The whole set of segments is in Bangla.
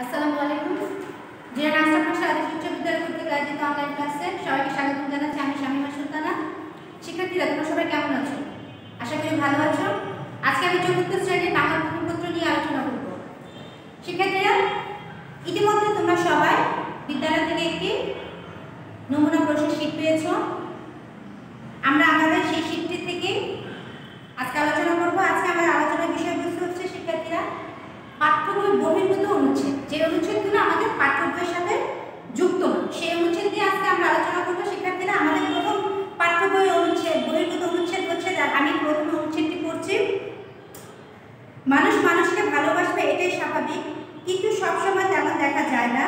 আসসালামু আলাইকুম। সারাদেশ উচ্চ বিদ্যালয় সবাইকে স্বাগতম জানাচ্ছি আমি শামিমা সুলতানা। শিক্ষার্থীরা, তোমরা সবাই কেমন আছো? আশা করি ভালো আছো। আজকে আমি চতুর্থ শ্রেণির বাংলা প্রশ্নপত্র নিয়ে আলোচনা করব। শিক্ষার্থীরা, ইতিমধ্যে তোমরা সবাই বিদ্যালয় থেকে একটি নমুনা প্রশ্ন শীট পেয়েছ। আমরা আমাদের সেই শীটটি থেকে আজকে আলোচনা করব আজকে আমার আলোচনার বিষয়বস্তু হচ্ছে শিক্ষার্থীরা পাঠ্য বই বহির্ভূত অনুচ্ছেদ। যে অনুচ্ছেদগুলো আমাদের পাঠ্য সাথে যুক্ত সেই অনুচ্ছেদ দিয়ে আজকে আমরা আলোচনা করব। শিক্ষার্থীরা আমাদের প্রথম পাঠ্য বই অনুচ্ছেদ, বহির্ভূত অনুচ্ছেদ হচ্ছে আমি প্রথম অনুচ্ছেদটি পড়ছি। মানুষ মানুষকে ভালোবাসবে, এটাই স্বাভাবিক। কিন্তু সবসময় তেমন দেখা যায় না।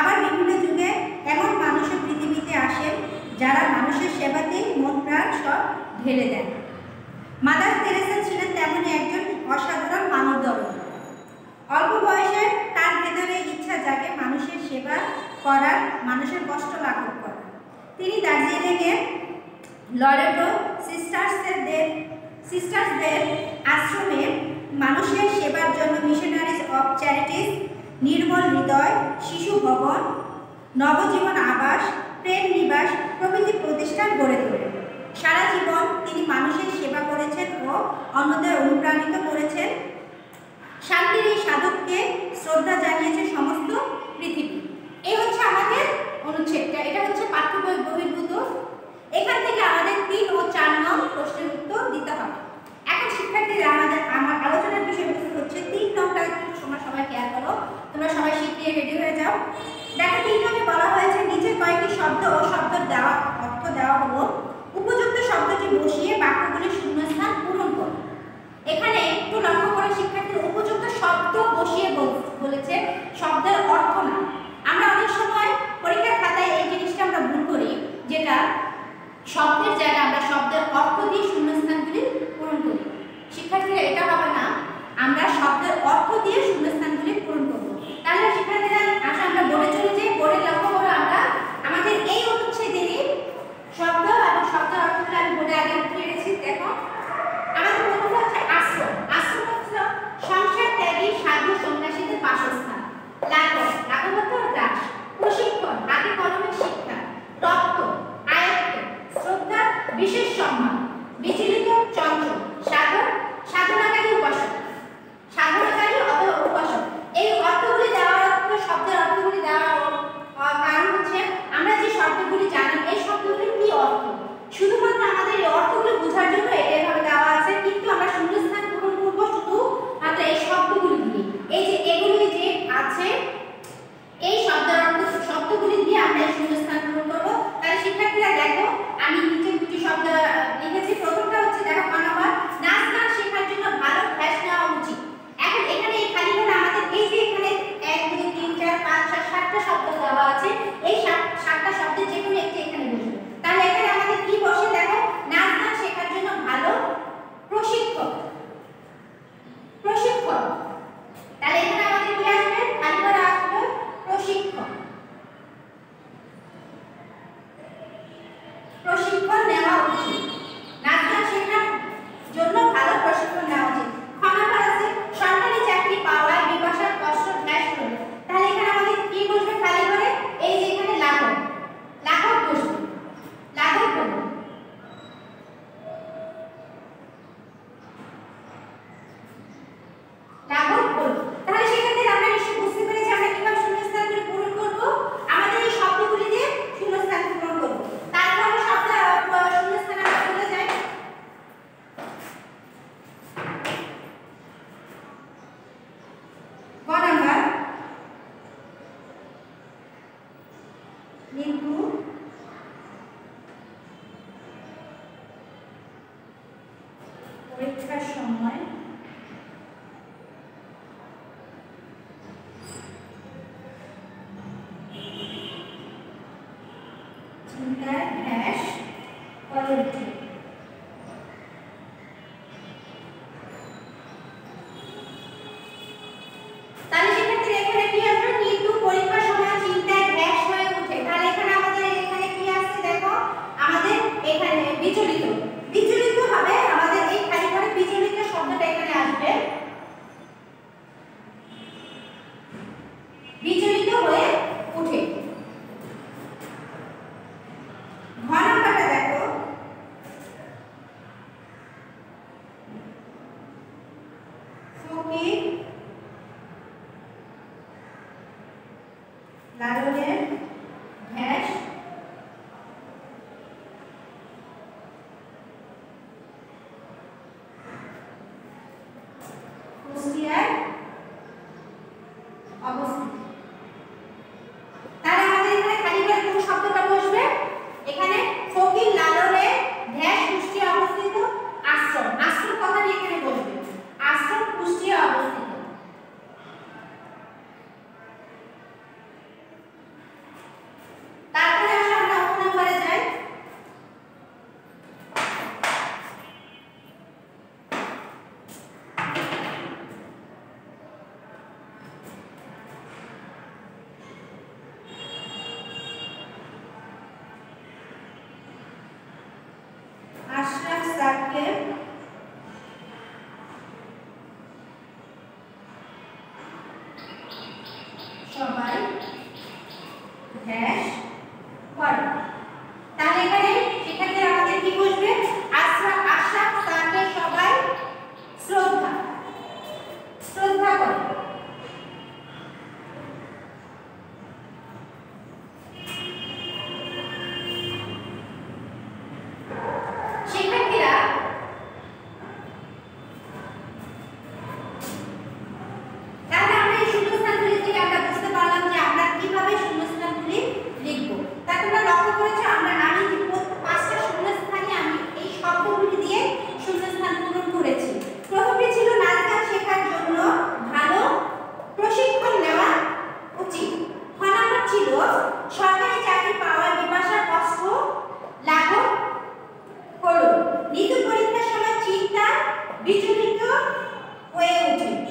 আবার বিভিন্ন যুগে এমন মানুষও পৃথিবীতে আসেন যারা মানুষের সেবাতেই মন প্রাণ সব ঢেলে দেন মাদার তেরেসা ছিলেন তেমনই একজন অসাধারণ মানব দরদ অল্প বয়সে তার ভেতরে ইচ্ছা জাগে মানুষের সেবা করার, মানুষের কষ্ট লাঘব করা তিনি দার্জিলিংয়ে লরেটো সিস্টার্সদের সিস্টার্সদের আশ্রমে মানুষের সেবার জন্য missionaries of charities Nirmal Hriday, Shishu Bhavan, Nabajiban আবাস, প্রেম নিবাস প্রভৃতি প্রতিষ্ঠান গড়ে তোলেন। সারা জীবন তিনি মানুষের সেবা করেছেন ও অন্যদের অনুপ্রাণিত করেছেন শান্তির এই সাধককে শ্রদ্ধা জানিয়েছে সমস্ত পৃথিবী এই হচ্ছে আমাদের অনুচ্ছেদটা এটা হচ্ছে পাঠ্য বই বহির্ভূত এখান থেকে আমাদের তিন ও চার নং প্রশ্নের উত্তর দিতে হবে এখন শিক্ষার্থীরা আমাদের আমার আলোচনার বিষয়বস্তু হচ্ছে তিন নংটা একটু তোমরা সবাই কেয়ার করো তোমরা সবাই শীত নিয়ে রেডি হয়ে যাও দেখো তিন নংয়ে বলা হয়েছে নিচে কয়েকটি শব্দ ও শব্দ দেওয়া অর্থ দেওয়া হলো উপযুক্ত শব্দটি বসিয়ে বাক্যগুলির শূন্যস্থান পূরণ করো এখানে একটু লক্ষ্য করে শিক্ষার্থীর উপযুক্ত শব্দ বসিয়ে বল- বলেছে শব্দের অর্থ না আমরা অনেক সময় পরীক্ষার খাতায় এই জিনিসটা আমরা ভুল করি যেটা শব্দের জায়গায় I mean, you can think of the great question, on life कार्य start claim. সবাই হ্যাঁ way with it.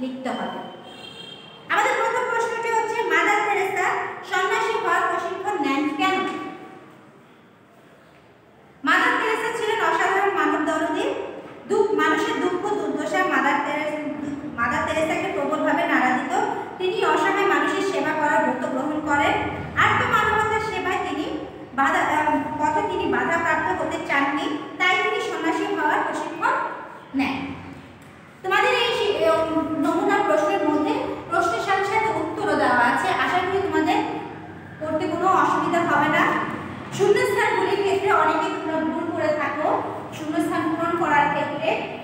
लिखते हैं calculate